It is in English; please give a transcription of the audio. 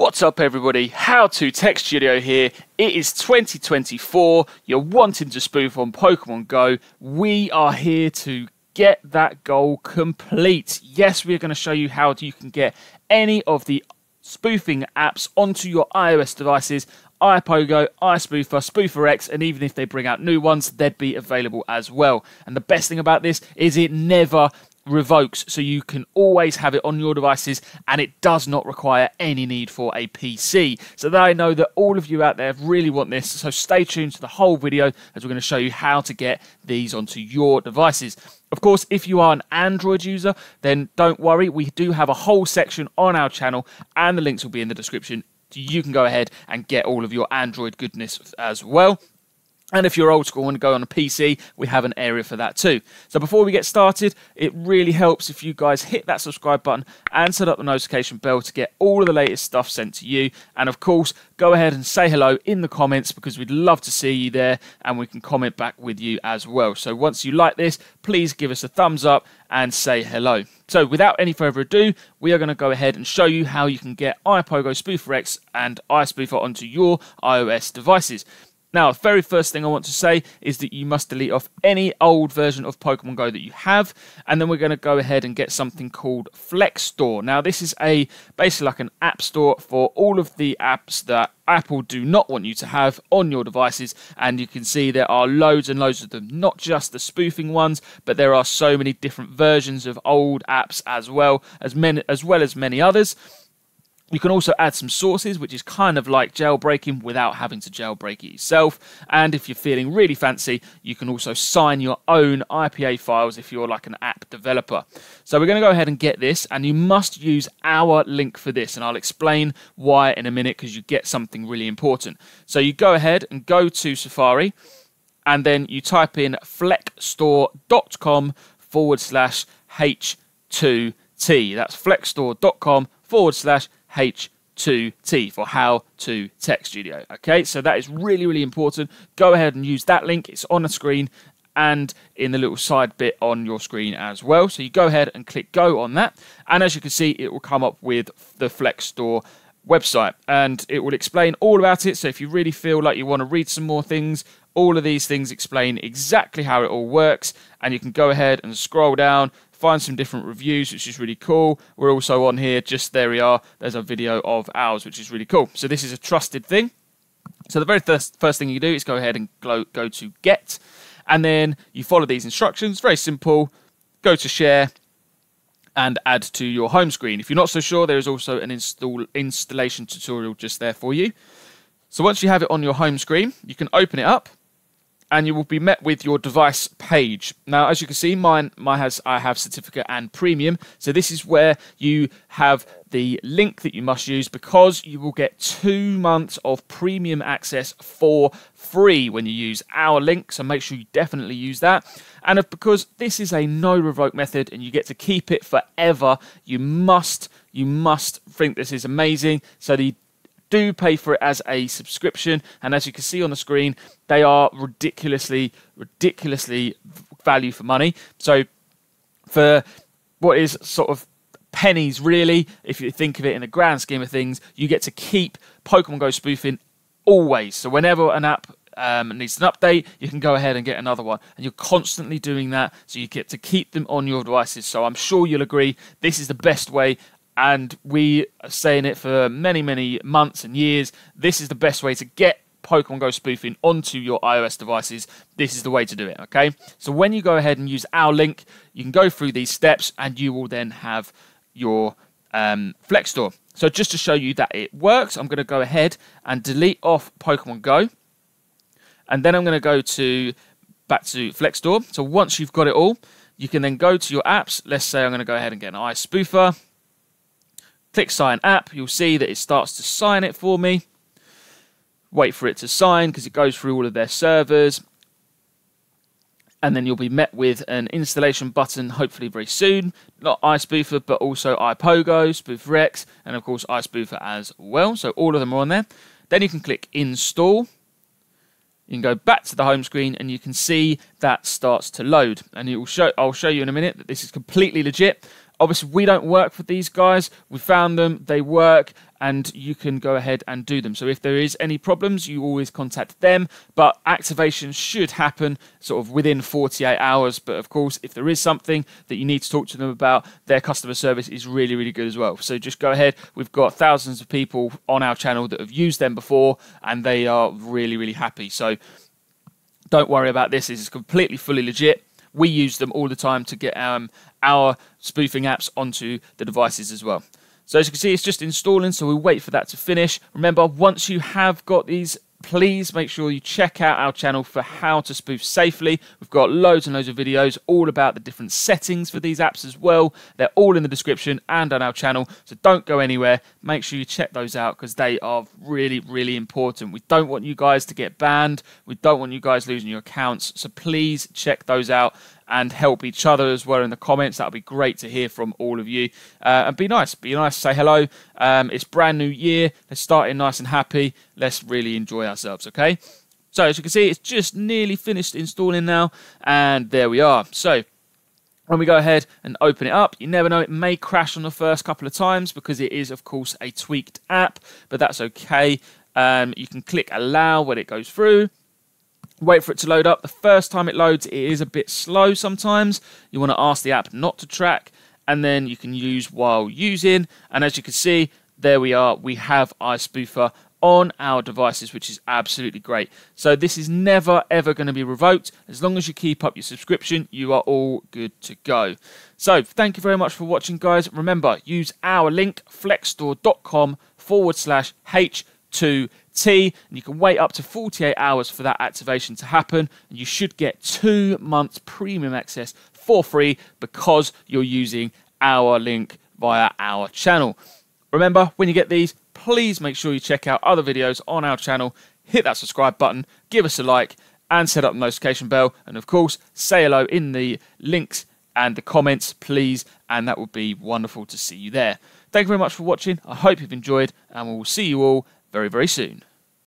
What's up, everybody? How to Tech Studio here. It is 2024. You're wanting to spoof on Pokemon Go. We are here to get that goal complete. Yes, we're going to show you how you can get any of the spoofing apps onto your iOS devices. iPogo, iSpoofer, Spoofer X, and even if they bring out new ones, they'd be available as well. And the best thing about this is it never revokes so you can always have it on your devices and it does not require any need for a PC. So that I know that all of you out there really want this, so stay tuned to the whole video as we're going to show you how to get these onto your devices. Of course, if you are an Android user, then don't worry, we do have a whole section on our channel and the links will be in the description. You can go ahead and get all of your Android goodness as well. And if you're old school and want to go on a PC, we have an area for that too. So before we get started, it really helps if you guys hit that subscribe button and set up the notification bell to get all of the latest stuff sent to you. And of course, go ahead and say hello in the comments because we'd love to see you there and we can comment back with you as well. So once you like this, please give us a thumbs up and say hello. So without any further ado, we are going to go ahead and show you how you can get iPogo Spoofer X and iSpoofer onto your iOS devices. Now, the very first thing I want to say is that you must delete off any old version of Pokemon Go that you have, and then we're going to go ahead and get something called FlekStore. Now, this is a basically like an app store for all of the apps that Apple do not want you to have on your devices, and you can see there are loads and loads of them, not just the spoofing ones, but there are so many different versions of old apps as well as many as well as many others. You can also add some sources, which is kind of like jailbreaking without having to jailbreak it yourself. And if you're feeling really fancy, you can also sign your own IPA files if you're like an app developer. So we're going to go ahead and get this, and you must use our link for this. And I'll explain why in a minute because you get something really important. So you go ahead and go to Safari, and then you type in flekstore.com forward slash H2T. That's flekstore.com forward slash H2T for How to Tech Studio. Okay, so that is really, really important. Go ahead and use that link, it's on the screen and in the little side bit on your screen as well. So you go ahead and click go on that, and as you can see, it will come up with the FlekStore website and it will explain all about it. So if you really feel like you want to read some more things, all of these things explain exactly how it all works, and you can go ahead and scroll down, find some different reviews, which is really cool. We're also on here, just there we are. There's a video of ours, which is really cool. So this is a trusted thing. So the very first, first thing you do is go ahead and go, go to get, and then you follow these instructions. Very simple. Go to share and add to your home screen. If you're not so sure, there is also an install installation tutorial just there for you. So once you have it on your home screen, you can open it up and you will be met with your device page. Now, as you can see, mine, mine has I have certificate and premium. So this is where you have the link that you must use because you will get two months of premium access for free when you use our link. So make sure you definitely use that. And because this is a no revoke method and you get to keep it forever, you must you must think this is amazing. So the do pay for it as a subscription. And as you can see on the screen, they are ridiculously, ridiculously value for money. So for what is sort of pennies, really, if you think of it in the grand scheme of things, you get to keep Pokemon Go spoofing always. So whenever an app um, needs an update, you can go ahead and get another one. And you're constantly doing that, so you get to keep them on your devices. So I'm sure you'll agree this is the best way and we are saying it for many, many months and years. This is the best way to get Pokemon Go spoofing onto your iOS devices. This is the way to do it, okay? So when you go ahead and use our link, you can go through these steps and you will then have your um, FlekStore. So just to show you that it works, I'm going to go ahead and delete off Pokemon Go. And then I'm going to go to back to FlekStore. So once you've got it all, you can then go to your apps. Let's say I'm going to go ahead and get an iSpoofer. Click sign app, you'll see that it starts to sign it for me. Wait for it to sign because it goes through all of their servers. And then you'll be met with an installation button hopefully very soon. Not iSpoofer, but also iPogo, Spoofer X, and of course iSpoofer as well. So all of them are on there. Then you can click install. You can go back to the home screen and you can see that starts to load. And it will show I'll show you in a minute that this is completely legit. Obviously, we don't work for these guys. We found them, they work, and you can go ahead and do them. So if there is any problems, you always contact them. But activation should happen sort of within 48 hours. But of course, if there is something that you need to talk to them about, their customer service is really, really good as well. So just go ahead. We've got thousands of people on our channel that have used them before, and they are really, really happy. So don't worry about this. This is completely fully legit. We use them all the time to get um, our spoofing apps onto the devices as well. So as you can see, it's just installing, so we'll wait for that to finish. Remember, once you have got these please make sure you check out our channel for how to spoof safely. We've got loads and loads of videos all about the different settings for these apps as well. They're all in the description and on our channel, so don't go anywhere. Make sure you check those out because they are really, really important. We don't want you guys to get banned. We don't want you guys losing your accounts, so please check those out and help each other as well in the comments. That would be great to hear from all of you. Uh, and be nice, be nice, say hello. Um, it's brand new year. Let's start in nice and happy. Let's really enjoy ourselves, okay? So as you can see, it's just nearly finished installing now, and there we are. So when we go ahead and open it up, you never know, it may crash on the first couple of times because it is, of course, a tweaked app, but that's okay. Um, you can click allow when it goes through wait for it to load up. The first time it loads, it is a bit slow sometimes. You want to ask the app not to track, and then you can use while using. And as you can see, there we are. We have iSpoofer on our devices, which is absolutely great. So this is never ever going to be revoked. As long as you keep up your subscription, you are all good to go. So thank you very much for watching, guys. Remember, use our link, flekstore.com forward slash H2 T, and you can wait up to 48 hours for that activation to happen, and you should get two months premium access for free because you're using our link via our channel. Remember, when you get these, please make sure you check out other videos on our channel, hit that subscribe button, give us a like, and set up the notification bell, and of course, say hello in the links and the comments, please, and that would be wonderful to see you there. Thank you very much for watching. I hope you've enjoyed, and we'll see you all very, very soon.